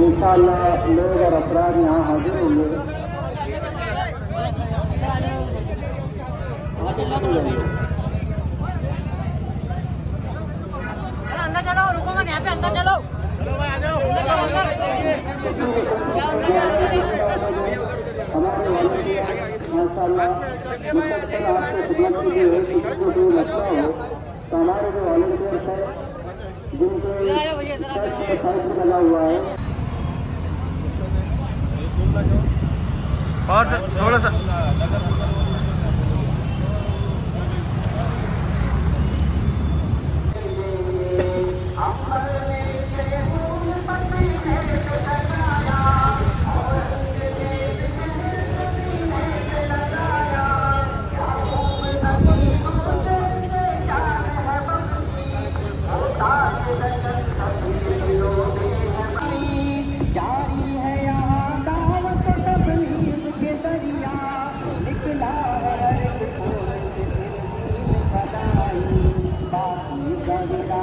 इंशाल्लाह लोग और अफराद यहाँ हाजिर होंगे हमारे वाले हो तो हैं और थोड़ा सा